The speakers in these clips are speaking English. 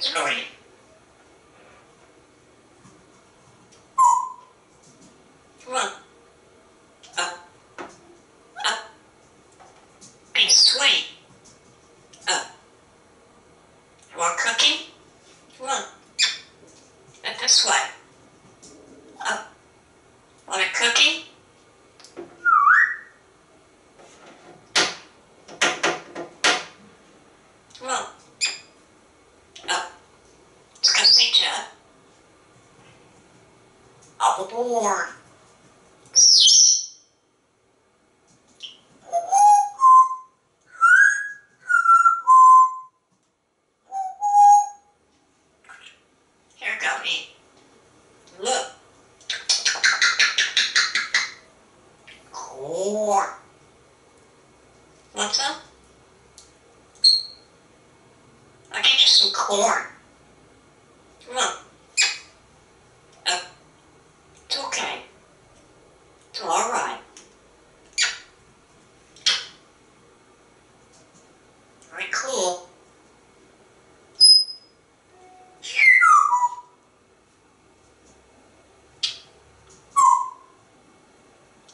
Get this way. Up. Want a cookie? Come on. Up. Let's go see Jeff. Up. Here. Look. Want some? I'll get you some corn. Come on. Uh, it's okay. It's all right. Very cool.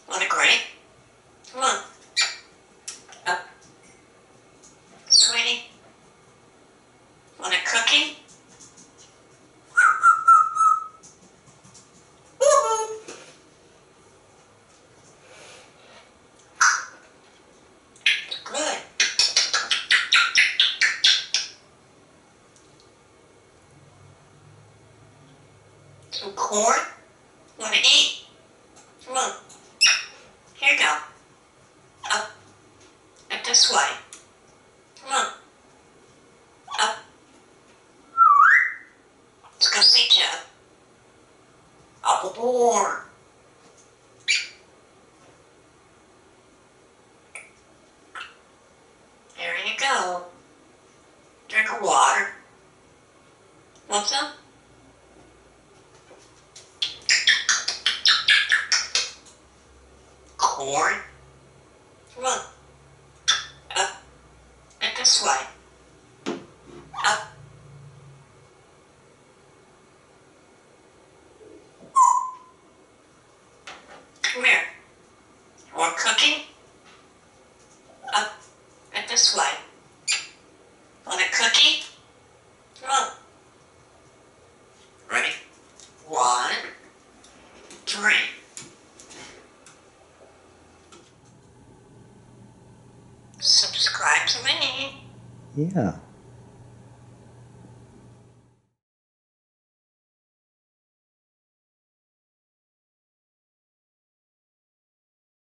Want a grape? Come on. Up. Sweetie. Want a cookie? Woo-hoo. Good. Some corn? Want to eat? Come on. Here you go. Up. Up this way. Come on. Up. Let's go see Jeff. Up aboard. There you go. Drink of water. Want some? Corn. Come. Up. And this way. Up. Come here. Want cookie? Up. And this way. Want a cookie? On. Ready? One, three. Yeah.